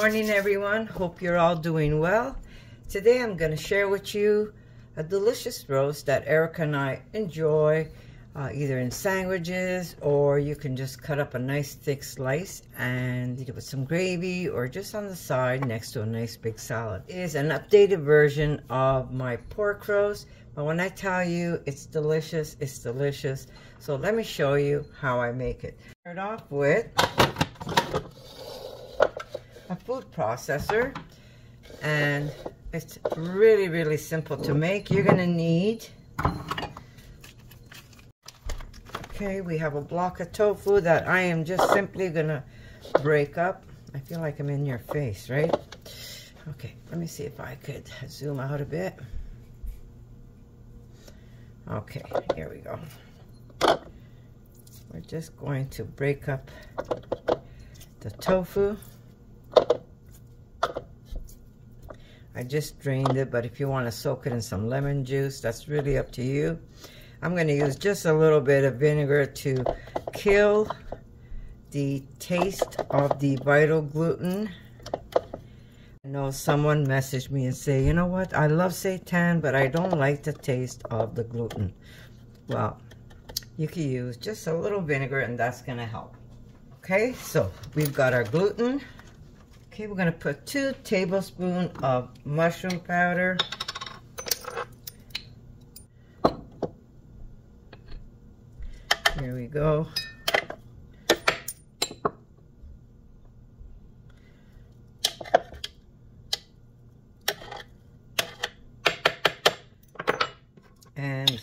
Morning everyone. Hope you're all doing well. Today I'm going to share with you a delicious roast that Erica and I enjoy uh, either in sandwiches or you can just cut up a nice thick slice and eat it with some gravy or just on the side next to a nice big salad. It is an updated version of my pork roast but when I tell you it's delicious, it's delicious. So let me show you how I make it. Start off with a food processor and it's really really simple to make. You're gonna need okay we have a block of tofu that I am just simply gonna break up. I feel like I'm in your face right? Okay let me see if I could zoom out a bit. Okay here we go. We're just going to break up the tofu I just drained it, but if you want to soak it in some lemon juice, that's really up to you. I'm going to use just a little bit of vinegar to kill the taste of the vital gluten. I know someone messaged me and say, you know what, I love seitan, but I don't like the taste of the gluten. Well, you can use just a little vinegar and that's going to help. Okay, so we've got our gluten. Okay, we're gonna put two tablespoons of mushroom powder. Here we go. And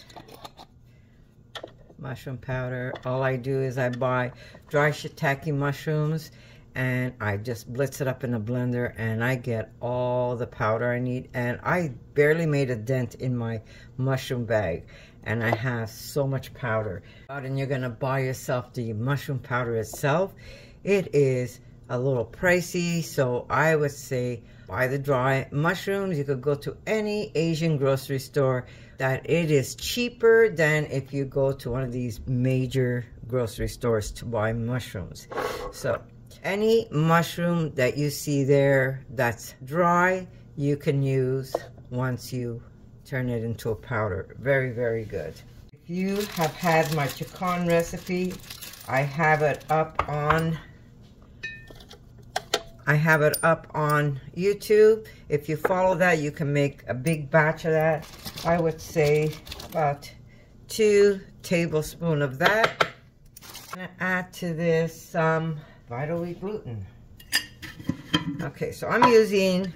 mushroom powder. All I do is I buy dry shiitake mushrooms and I just blitz it up in a blender and I get all the powder I need. And I barely made a dent in my mushroom bag and I have so much powder. And you're gonna buy yourself the mushroom powder itself. It is a little pricey so I would say buy the dry mushrooms. You could go to any Asian grocery store that it is cheaper than if you go to one of these major grocery stores to buy mushrooms. So any mushroom that you see there that's dry, you can use once you turn it into a powder. Very, very good. If you have had my chicken recipe, I have it up on I have it up on YouTube. If you follow that, you can make a big batch of that. I would say about two tablespoons of that. I'm gonna add to this some um, Vital Wheat gluten. Okay, so I'm using,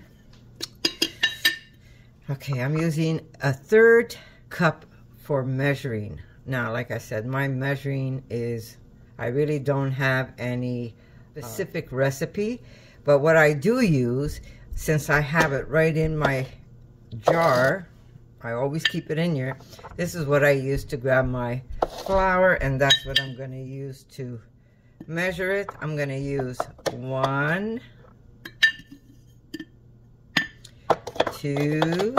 okay, I'm using a third cup for measuring. Now, like I said, my measuring is, I really don't have any specific uh, recipe, but what I do use, since I have it right in my jar, I always keep it in here. This is what I use to grab my flour, and that's what I'm going to use to measure it, I'm going to use one, two,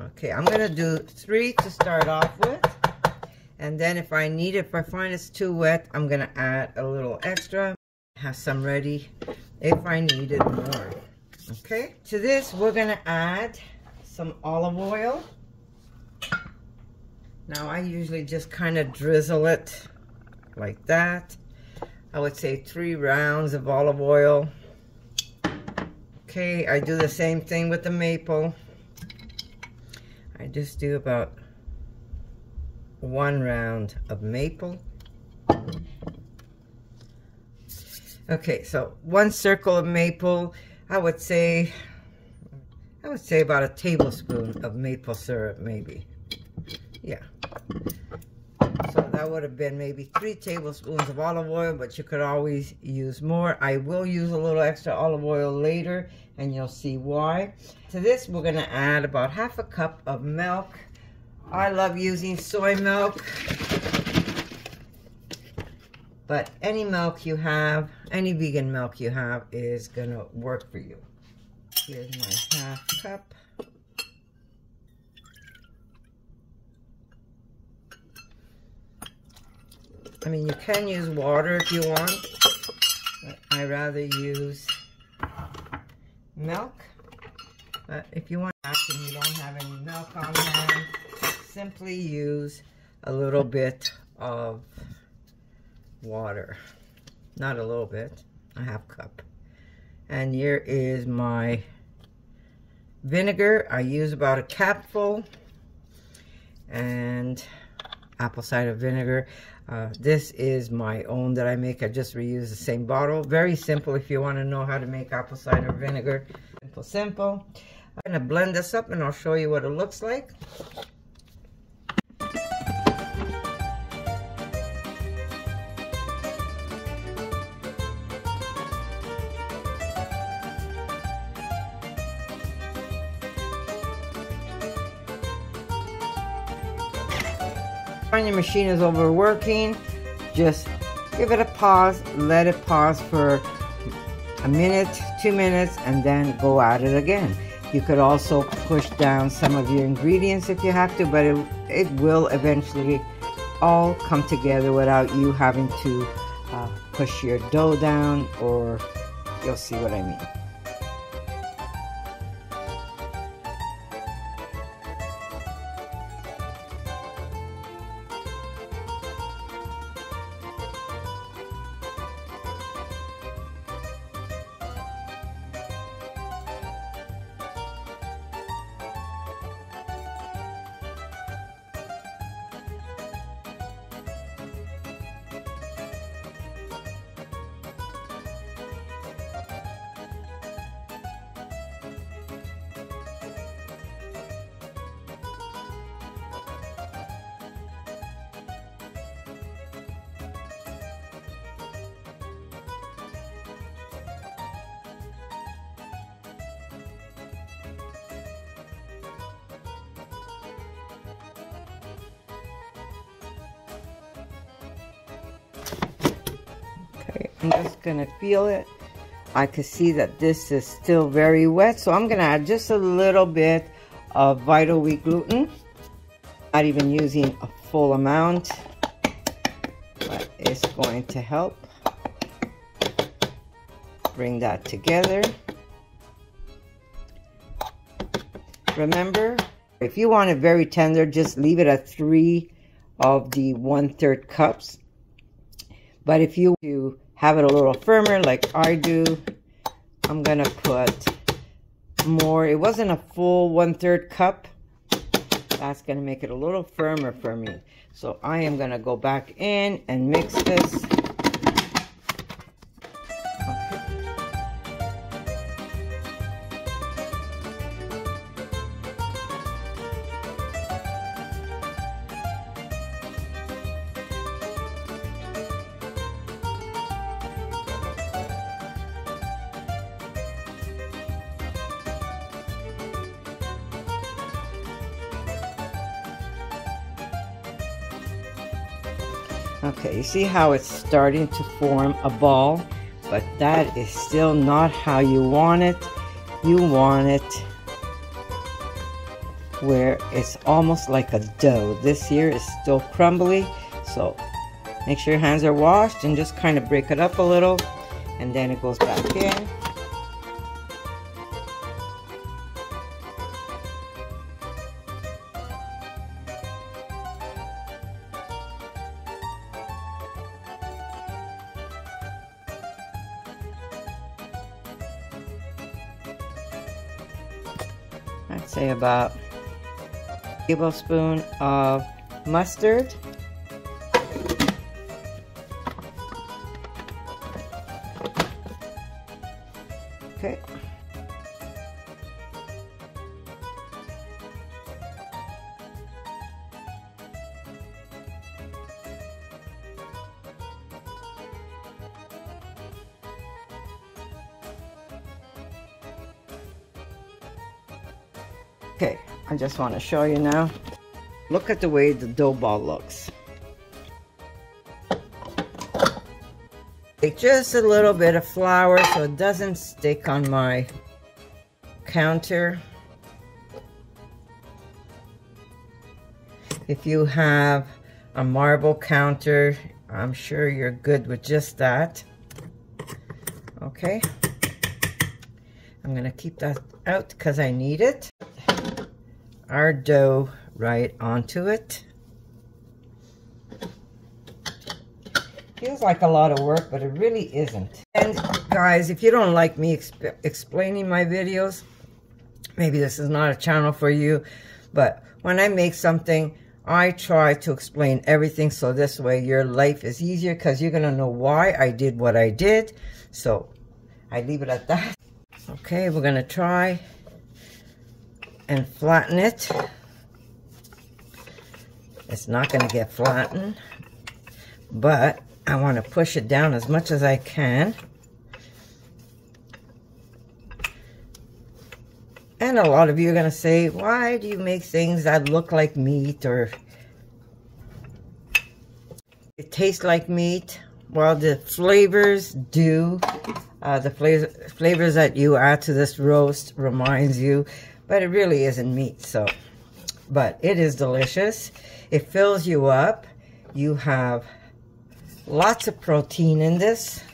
okay, I'm going to do three to start off with. And then if I need it, if I find it's too wet, I'm going to add a little extra. Have some ready if I need it more. Okay, to this, we're going to add some olive oil. Now I usually just kind of drizzle it like that. I would say three rounds of olive oil. Okay, I do the same thing with the maple. I just do about one round of maple. Okay, so one circle of maple, I would say, I would say about a tablespoon of maple syrup maybe. Yeah. So that would have been maybe three tablespoons of olive oil, but you could always use more. I will use a little extra olive oil later, and you'll see why. To this, we're going to add about half a cup of milk. I love using soy milk. But any milk you have, any vegan milk you have is going to work for you. Here's my half cup. I mean, you can use water if you want. But I rather use milk. But if you want and you don't have any milk on hand, simply use a little bit of water. Not a little bit, a half cup. And here is my vinegar. I use about a capful and apple cider vinegar. Uh, this is my own that I make. I just reuse the same bottle. Very simple if you want to know how to make apple cider vinegar. Simple, simple. I'm going to blend this up and I'll show you what it looks like. When your machine is overworking, just give it a pause, let it pause for a minute, two minutes, and then go at it again. You could also push down some of your ingredients if you have to, but it, it will eventually all come together without you having to uh, push your dough down or you'll see what I mean. I'm just going to feel it. I can see that this is still very wet, so I'm going to add just a little bit of Vital Wheat gluten. Not even using a full amount, but it's going to help bring that together. Remember, if you want it very tender, just leave it at three of the one-third cups. But if you have it a little firmer like I do. I'm going to put more. It wasn't a full one-third cup. That's going to make it a little firmer for me. So I am going to go back in and mix this. Okay, you see how it's starting to form a ball? But that is still not how you want it. You want it where it's almost like a dough. This here is still crumbly, so make sure your hands are washed and just kind of break it up a little and then it goes back in. About a tablespoon of mustard. Just want to show you now. Look at the way the dough ball looks. Take just a little bit of flour so it doesn't stick on my counter. If you have a marble counter, I'm sure you're good with just that. Okay. I'm going to keep that out because I need it. Our dough right onto it. Feels like a lot of work, but it really isn't. And guys, if you don't like me exp explaining my videos, maybe this is not a channel for you, but when I make something, I try to explain everything so this way your life is easier because you're going to know why I did what I did. So I leave it at that. Okay, we're going to try and flatten it. It's not going to get flattened, but I want to push it down as much as I can. And a lot of you are going to say, why do you make things that look like meat or it tastes like meat? Well, the flavors do. Uh, the flavors, flavors that you add to this roast reminds you, but it really isn't meat. So, but it is delicious. It fills you up. You have Lots of protein in this.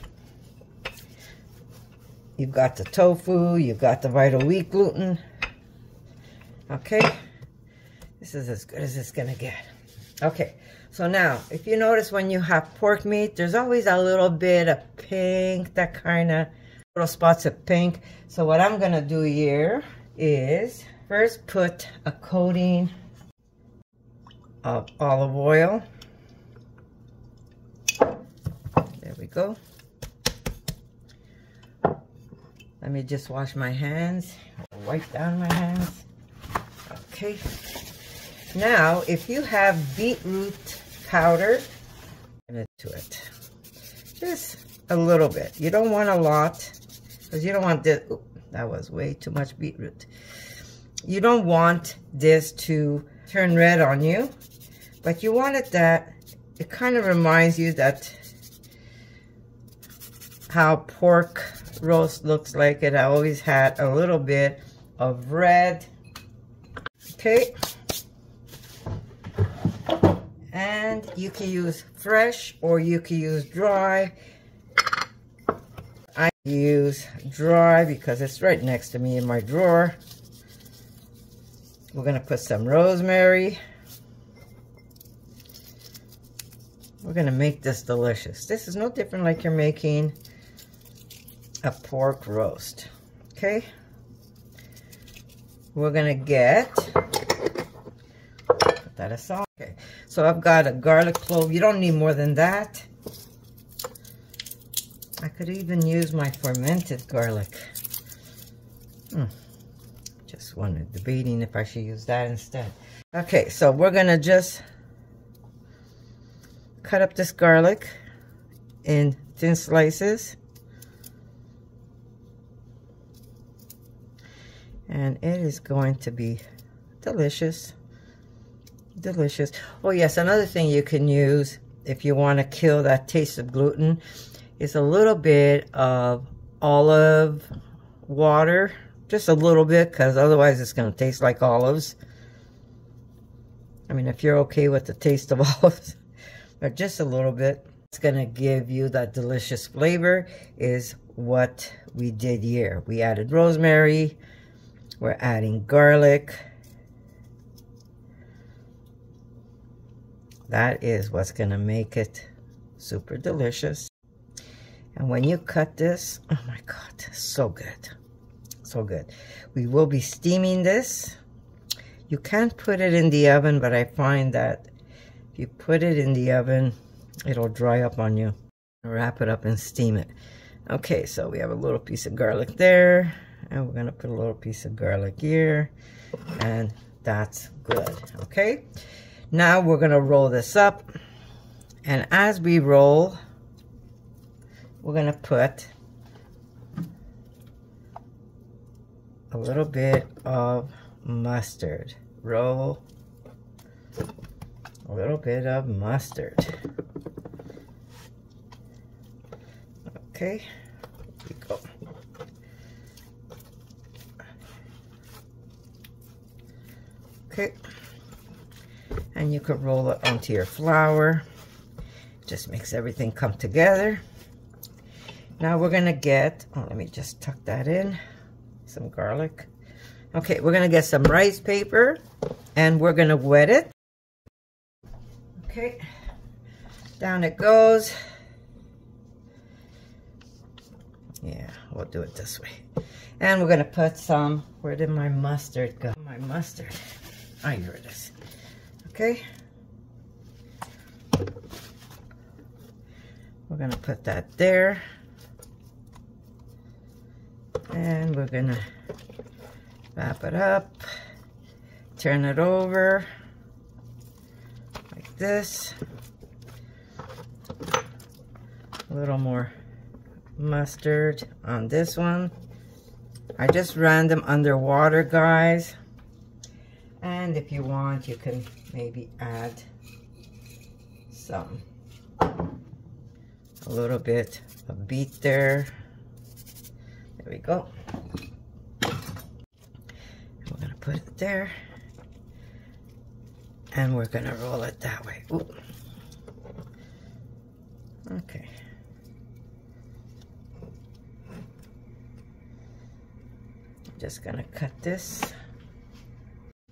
You've got the tofu, you've got the vital wheat gluten. Okay, this is as good as it's gonna get. Okay, so now, if you notice when you have pork meat, there's always a little bit of pink, that kind of little spots of pink. So what I'm gonna do here is first put a coating of olive oil There we go. Let me just wash my hands, wipe down my hands. Okay. Now, if you have beetroot powder, into it. Just a little bit. You don't want a lot, because you don't want this. That was way too much beetroot. You don't want this to turn red on you, but you want it that it kind of reminds you that how pork roast looks like it. I always had a little bit of red. Okay. And you can use fresh or you can use dry. Use dry because it's right next to me in my drawer. We're going to put some rosemary. We're going to make this delicious. This is no different like you're making a pork roast. Okay. We're going to get, put that aside. Okay. So I've got a garlic clove. You don't need more than that. I could even use my fermented garlic. Hmm. Just wanted debating if I should use that instead. Okay, so we're going to just cut up this garlic in thin slices. and it is going to be delicious delicious oh yes another thing you can use if you want to kill that taste of gluten is a little bit of olive water just a little bit because otherwise it's going to taste like olives I mean if you're okay with the taste of olives but just a little bit it's going to give you that delicious flavor is what we did here we added rosemary we're adding garlic. That is what's going to make it super delicious. And when you cut this, oh my God, so good. So good. We will be steaming this. You can't put it in the oven, but I find that if you put it in the oven, it'll dry up on you. Wrap it up and steam it. Okay, so we have a little piece of garlic there and we're gonna put a little piece of garlic here and that's good okay now we're gonna roll this up and as we roll we're gonna put a little bit of mustard roll a little bit of mustard okay we go Okay. And you could roll it onto your flour. Just makes everything come together. Now we're gonna get, oh, let me just tuck that in, some garlic. Okay, we're gonna get some rice paper and we're gonna wet it. Okay, down it goes. Yeah, we'll do it this way. And we're gonna put some, where did my mustard go? My mustard, oh, here it is. Okay. We're gonna put that there. And we're gonna wrap it up, turn it over like this. A little more mustard on this one. I just ran them underwater, guys. And if you want, you can maybe add some, a little bit of beet there. There we go. We're gonna put it there. And we're gonna roll it that way. Ooh. Okay. Just gonna cut this.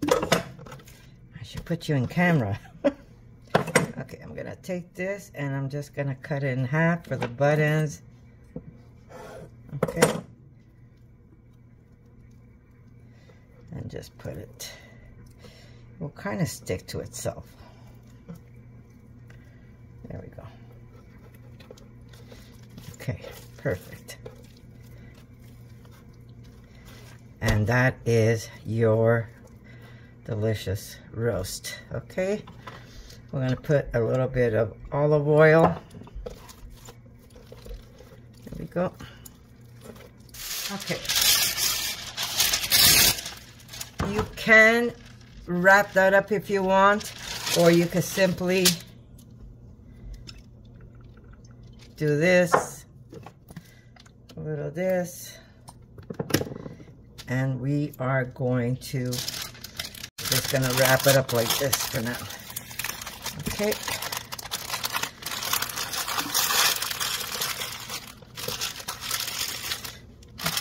I should put you in camera. okay, I'm gonna take this and I'm just gonna cut it in half for the buttons. Okay. And just put it, it will kind of stick to itself. There we go. Okay, perfect. and that is your delicious roast okay we're going to put a little bit of olive oil there we go okay you can wrap that up if you want or you can simply do this a little this and we are going to just gonna wrap it up like this for now. Okay.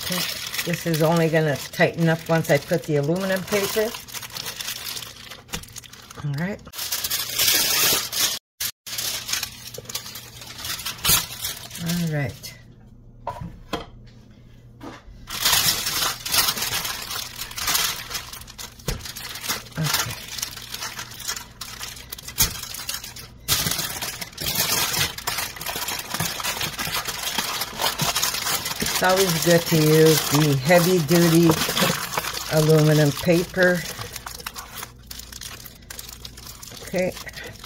Okay this is only gonna tighten up once I put the aluminum paper all right all right it's always good to use the heavy duty aluminum paper. Okay,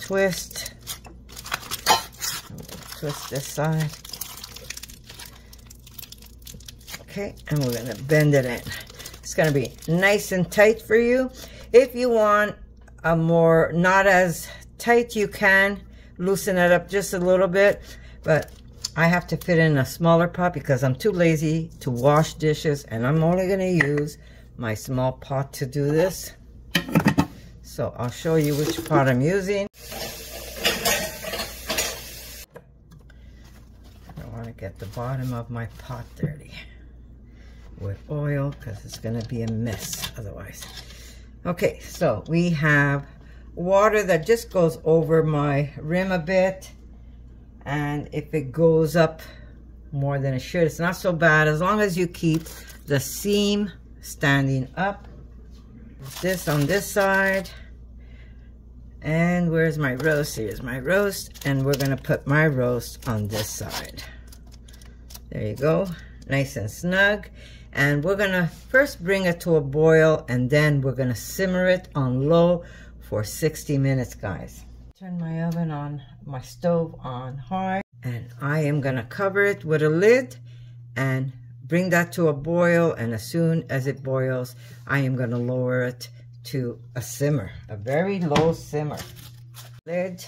twist. Twist this side. Okay, and we're gonna bend it in. It's gonna be nice and tight for you. If you want a more, not as tight, you can loosen it up just a little bit, but I have to fit in a smaller pot because I'm too lazy to wash dishes and I'm only to use my small pot to do this. So I'll show you which pot I'm using. I want to get the bottom of my pot dirty with oil because it's going to be a mess otherwise. Okay, so we have water that just goes over my rim a bit and if it goes up more than it should it's not so bad as long as you keep the seam standing up this on this side and where's my roast? Here's my roast. And we're gonna put my roast on this side. There you go. Nice and snug. And we're gonna first bring it to a boil and then we're gonna simmer it on low for 60 minutes guys. Turn my oven on, my stove on high, and I am gonna cover it with a lid and bring that to a boil, and as soon as it boils, I am gonna lower it to a simmer, a very low simmer. Lid,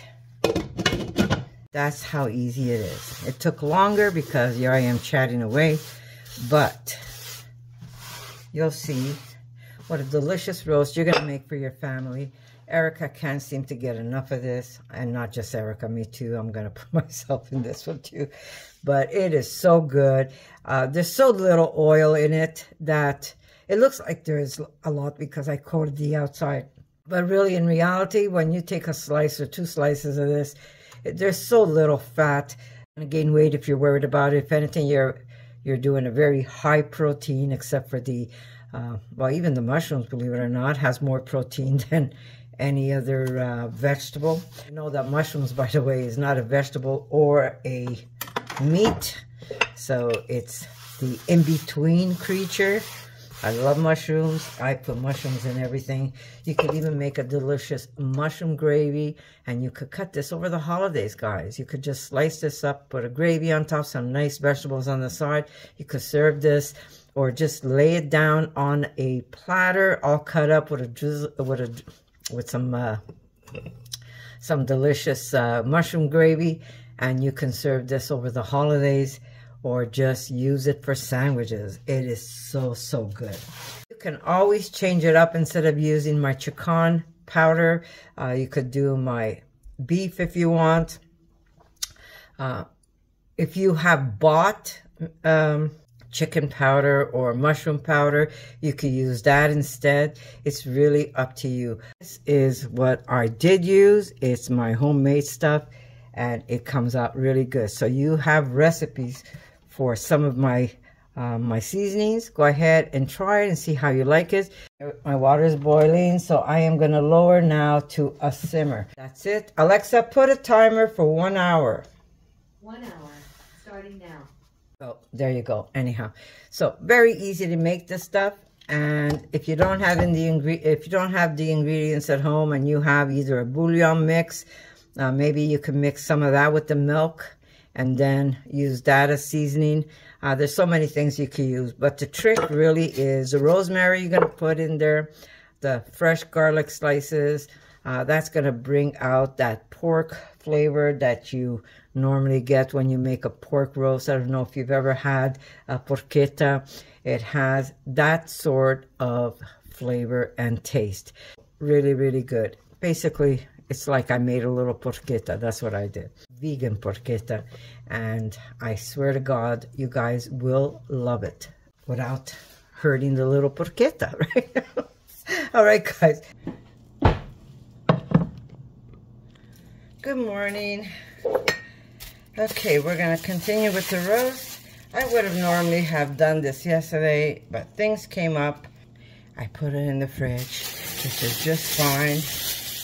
that's how easy it is. It took longer because here I am chatting away, but you'll see what a delicious roast you're gonna make for your family Erica can't seem to get enough of this. And not just Erica, me too. I'm going to put myself in this one too. But it is so good. Uh, there's so little oil in it that it looks like there's a lot because I coated the outside. But really, in reality, when you take a slice or two slices of this, there's so little fat. And gain weight if you're worried about it. If anything, you're you're doing a very high protein, except for the, uh, well, even the mushrooms, believe it or not, has more protein than any other uh, vegetable. I know that mushrooms, by the way, is not a vegetable or a meat. So it's the in-between creature. I love mushrooms. I put mushrooms in everything. You could even make a delicious mushroom gravy, and you could cut this over the holidays, guys. You could just slice this up, put a gravy on top, some nice vegetables on the side. You could serve this, or just lay it down on a platter, all cut up with a drizzle, with a with some uh, some delicious uh, mushroom gravy, and you can serve this over the holidays or just use it for sandwiches. It is so, so good. You can always change it up instead of using my chicken powder. Uh, you could do my beef if you want. Uh, if you have bought um, chicken powder or mushroom powder, you could use that instead. It's really up to you. This is what I did use. It's my homemade stuff and it comes out really good. So you have recipes for some of my um, my seasonings. Go ahead and try it and see how you like it. My water is boiling, so I am going to lower now to a simmer. That's it. Alexa, put a timer for one hour. One hour, starting now. Oh, there you go. Anyhow, so very easy to make this stuff. And if you don't have in the ingre if you don't have the ingredients at home and you have either a bouillon mix, uh, maybe you can mix some of that with the milk and then use that as seasoning. Uh, there's so many things you can use, but the trick really is the rosemary you're going to put in there, the fresh garlic slices. Uh, that's going to bring out that pork flavor that you normally get when you make a pork roast. I don't know if you've ever had a porchetta. It has that sort of flavor and taste. Really, really good. Basically, it's like I made a little porchetta. That's what I did. Vegan porchetta. And I swear to God, you guys will love it without hurting the little porchetta, right? All right, guys. Good morning. Okay, we're to continue with the roast. I would have normally have done this yesterday, but things came up. I put it in the fridge, which is just fine.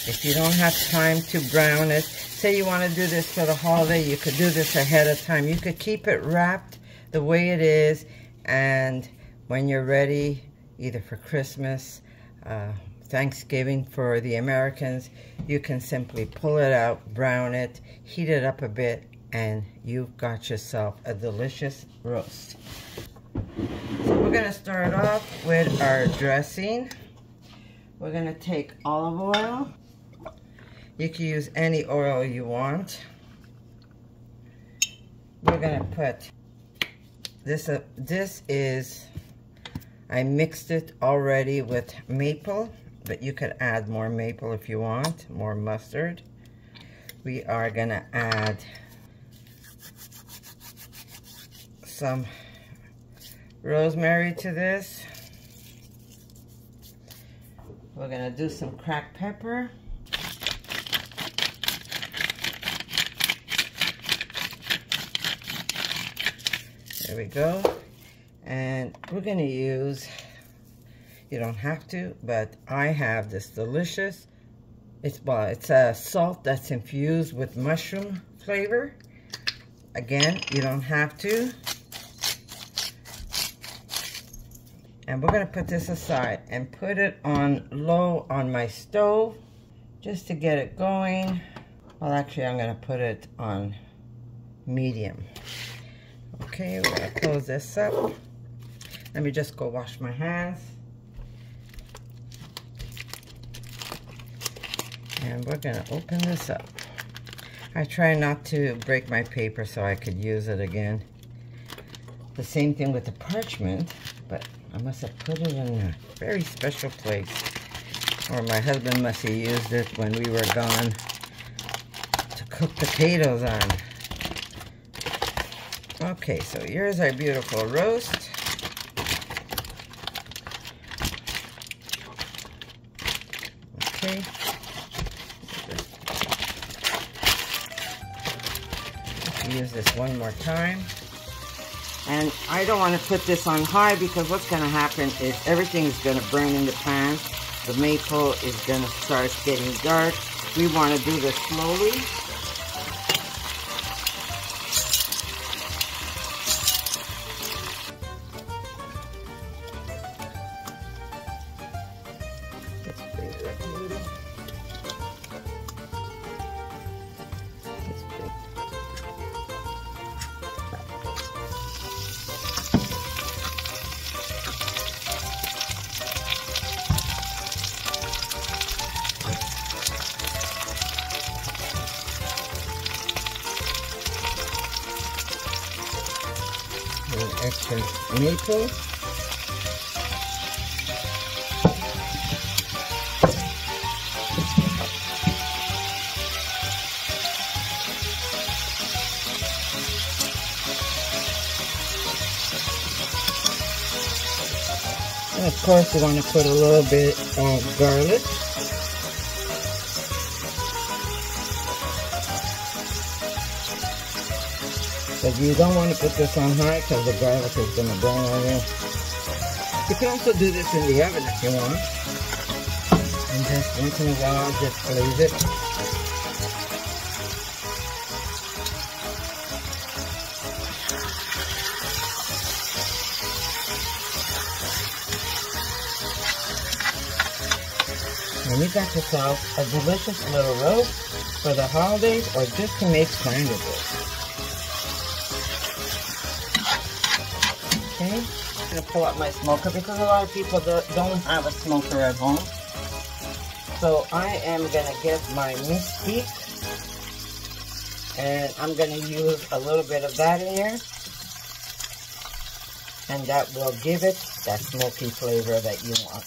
If you don't have time to brown it, say you want to do this for the holiday, you could do this ahead of time. You could keep it wrapped the way it is, and when you're ready, either for Christmas, uh, Thanksgiving for the Americans, you can simply pull it out, brown it, heat it up a bit, and you've got yourself a delicious roast. So we're going to start off with our dressing. We're going to take olive oil. You can use any oil you want. We're gonna put this. Uh, this is I mixed it already with maple, but you could add more maple if you want, more mustard. We are gonna add some rosemary to this. We're gonna do some cracked pepper. There we go. And we're going to use, you don't have to, but I have this delicious, it's, well, it's a salt that's infused with mushroom flavor. Again, you don't have to. And we're going to put this aside and put it on low on my stove just to get it going. Well, actually, I'm going to put it on medium. Okay, we're gonna close this up. Let me just go wash my hands. And we're gonna open this up. I try not to break my paper so I could use it again. The same thing with the parchment, but I must have put it in a very special place. Or my husband must have used it when we were gone to cook potatoes on. Okay, so here's our beautiful roast. Okay. Use this one more time. And I don't want to put this on high because what's going to happen is everything is going to burn in the pan. The maple is going to start getting dark. We want to do this slowly. Extra maple. And of course, you want to put a little bit of garlic. You don't want to put this on high because the garlic is going to burn on you. You can also do this in the oven if you want. And just once in a while, just glaze it. And you got yourself a delicious little roast for the holidays or just to make sandwiches. I'm gonna pull out my smoker because a lot of people do- don't have a smoker at home. So I am gonna get my mesquite and I'm gonna use a little bit of that in here. And that will give it that smoky flavor that you want.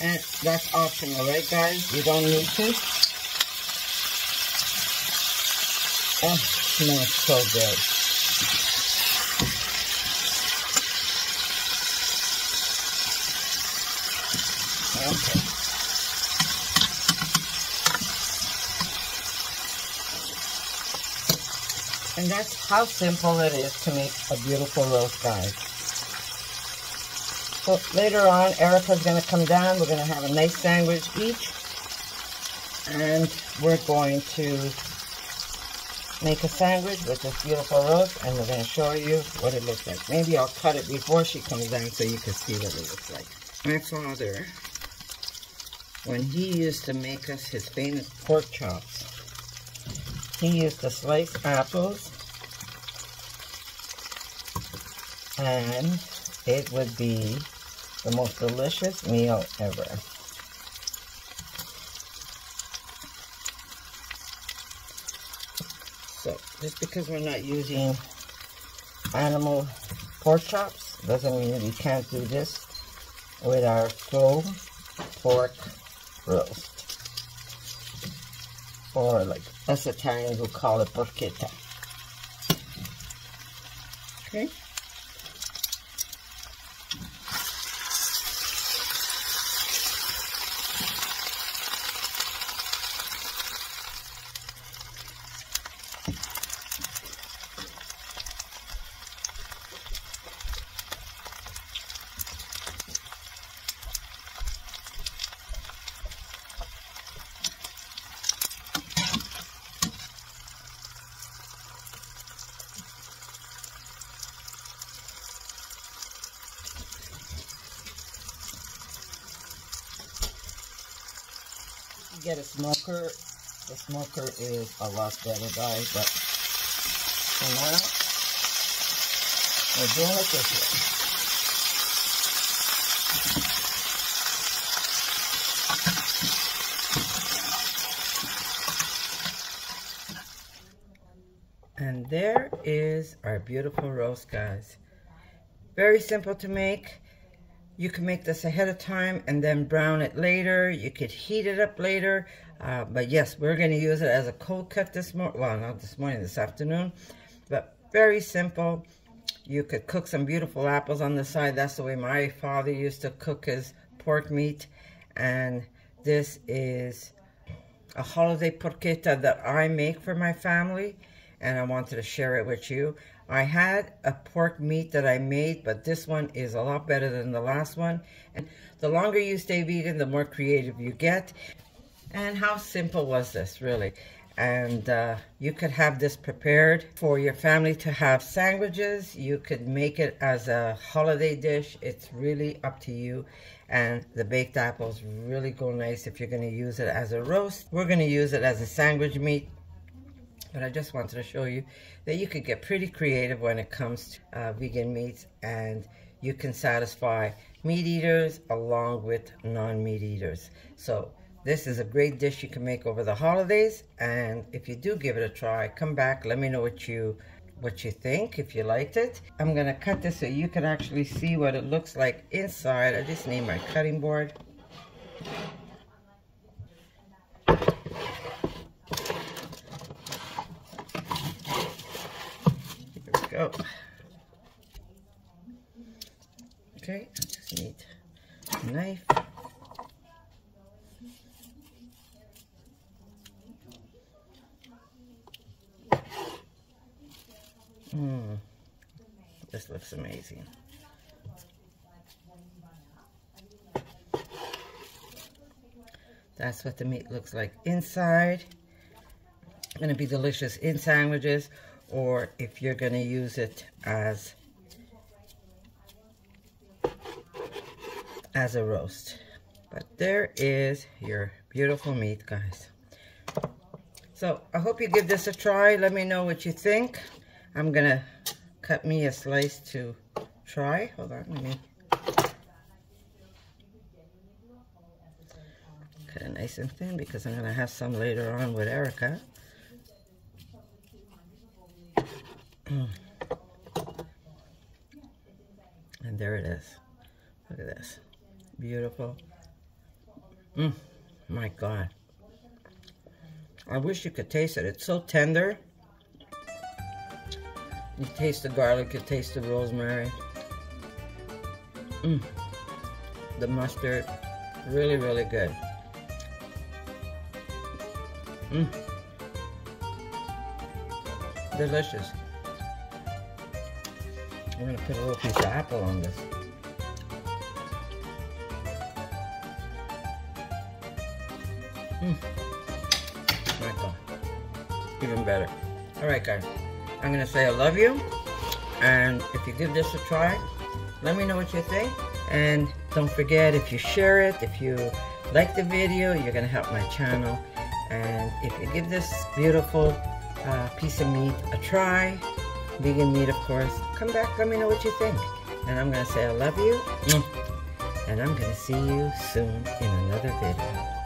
And that's optional, right guys? You don't need to. Oh, smells so good. Okay. And that's how simple it is to make a beautiful roast, guys. So later on, Erica's going to come down. We're going to have a nice sandwich each. And we're going to make a sandwich with this beautiful roast. And we're going to show you what it looks like. Maybe I'll cut it before she comes down so you can see what it looks like. My father, when he used to make us his famous pork chops, he used to slice apples and it would be the most delicious meal ever. So, just because we're not using animal pork chops doesn't mean we can't do this with our faux pork roast. Or like us Italians will call it porchetta. Okay. Get a smoker. The smoker is a lot better, guys, but for now, we're doing it this way. And there is our beautiful roast, guys. Very simple to make. You can make this ahead of time and then brown it later. You could heat it up later. Uh, but yes, we're going to use it as a cold cut this morning. Well, not this morning, this afternoon. But very simple. You could cook some beautiful apples on the side. That's the way my father used to cook his pork meat. And this is a holiday porchetta that I make for my family. And I wanted to share it with you. I had a pork meat that I made, but this one is a lot better than the last one. And the longer you stay vegan, the more creative you get. And how simple was this, really? And uh, you could have this prepared for your family to have sandwiches. You could make it as a holiday dish. It's really up to you. And the baked apples really go nice if you're going to use it as a roast. We're going to use it as a sandwich meat. But I just wanted to show you that you could get pretty creative when it comes to uh, vegan meats. And you can satisfy meat eaters along with non-meat eaters. So this is a great dish you can make over the holidays. And if you do give it a try, come back. Let me know what you what you think, if you liked it. I'm to cut this so you can actually see what it looks like inside. I just need my cutting board. Go. Okay, I just need a knife. Mm. This looks amazing. That's what the meat looks like inside. Going to be delicious in sandwiches or if you're going to use it as as a roast. But there is your beautiful meat, guys. So I hope you give this a try. Let me know what you think. I'm gonna cut me a slice to try. Hold on, let me cut it nice and thin because I'm gonna have some later on with Erica. And there it is. Look at this. Beautiful. Mm, my God. I wish you could taste it. It's so tender. You taste the garlic, you taste the rosemary. Mm. The mustard, really, really good. Mm. Delicious. I'm gonna put a little piece of apple on this. Mm. God. Even better. All right, guys. I'm to say I love you. And if you give this a try, let me know what you think. And don't forget, if you share it, if you like the video, you're to help my channel. And if you give this beautiful uh, piece of meat a try, vegan meat, of course, come back, let me know what you think. And I'm going to say I love you. Mm. And I'm going to see you soon in another video.